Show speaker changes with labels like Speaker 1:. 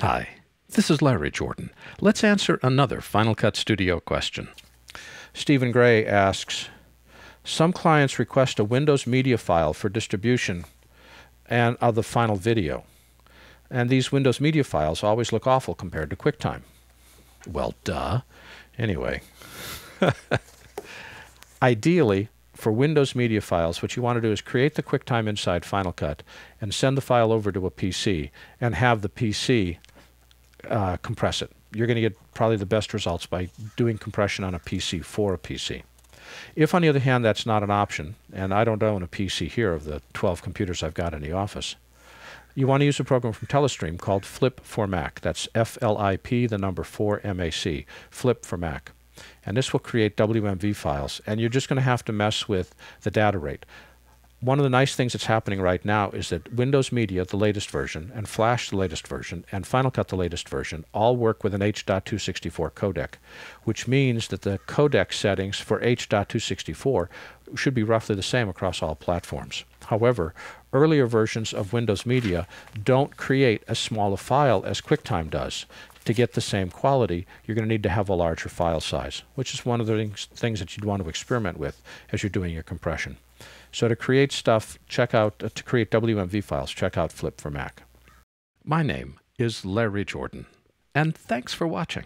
Speaker 1: Hi, this is Larry Jordan. Let's answer another Final Cut Studio question. Stephen Gray asks Some clients request a Windows media file for distribution and of the final video. And these Windows media files always look awful compared to QuickTime. Well, duh. Anyway, ideally, for Windows media files, what you want to do is create the QuickTime inside Final Cut and send the file over to a PC and have the PC uh, compress it. You're going to get probably the best results by doing compression on a PC for a PC. If, on the other hand, that's not an option, and I don't own a PC here of the 12 computers I've got in the office, you want to use a program from Telestream called Flip4Mac. That's F L I P, the number 4 M A C. Flip4Mac. And this will create WMV files. And you're just going to have to mess with the data rate one of the nice things that's happening right now is that Windows Media, the latest version, and Flash, the latest version, and Final Cut, the latest version, all work with an H.264 codec, which means that the codec settings for H.264 should be roughly the same across all platforms. However, earlier versions of Windows Media don't create as small a file as QuickTime does. To get the same quality, you're going to need to have a larger file size, which is one of the things that you'd want to experiment with as you're doing your compression. So to create stuff, check out, uh, to create WMV files, check out Flip4Mac. My name is Larry Jordan, and thanks for watching.